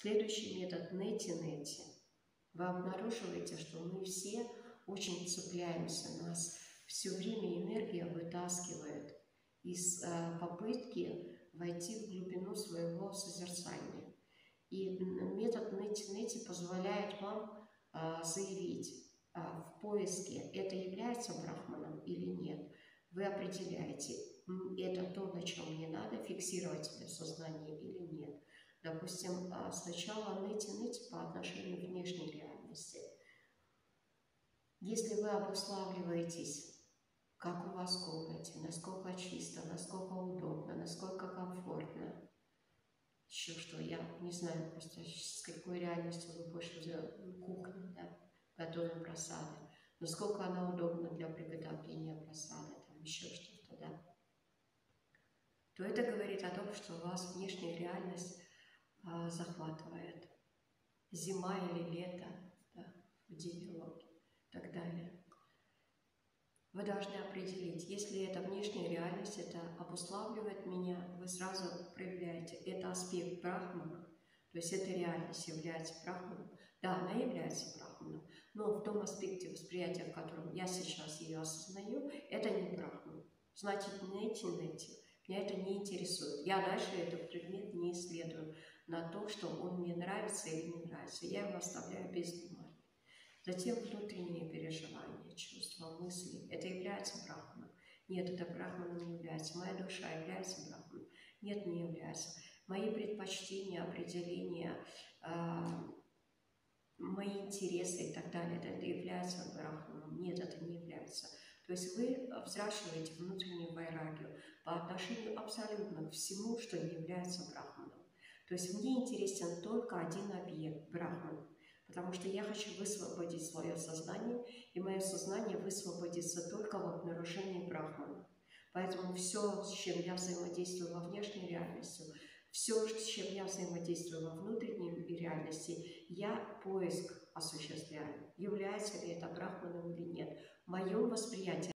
Следующий метод нети-нети. Вы обнаруживаете, что мы все очень цепляемся, нас все время энергия вытаскивает из э, попытки войти в глубину своего созерцания. И метод нети-нети позволяет вам э, заявить э, в поиске, это является брахманом или нет. Вы определяете, это то, на чем мне надо, фиксировать себе в сознании или нет. Допустим, сначала нети-нети по отношению к внешней реальности. Если вы обуславливаетесь как у вас в комнате, насколько чисто, насколько удобно, насколько комфортно. Еще что, я не знаю просто, с какой реальностью вы больше кухню, да, готовим просады, насколько она удобна для приготовления просады, там еще что-то, да, то это говорит о том, что у вас внешняя реальность а, захватывает. Зима или лето, да, в диалоге и так далее. Вы должны определить, если это внешняя реальность, это обуславливает меня, вы сразу проявляете, это аспект брахмана, то есть эта реальность является брахманом. Да, она является брахманом, но в том аспекте восприятия, в котором я сейчас ее осознаю, это не брахман. Значит, найти, найти. Меня это не интересует. Я дальше этот предмет не исследую на то, что он мне нравится или не нравится. Я его оставляю без внимания. Затем внутренние переживания, чувства, мысли. Это является брахманом. Нет, это брахманом не является. Моя душа является брахманом. Нет, не является. Мои предпочтения, определения, э, мои интересы и так далее, это является брахманом. Нет, это не является. То есть вы взращиваете внутреннюю вайрагию по отношению абсолютно к всему, что не является брахманом. То есть мне интересен только один объект – брахман потому что я хочу высвободить свое сознание, и мое сознание высвободится только в обнаружении Брахмана. Поэтому все, с чем я взаимодействую во внешней реальности, все, с чем я взаимодействую во внутренней реальности, я поиск осуществляю. Является ли это Брахманом или нет. В моем восприятии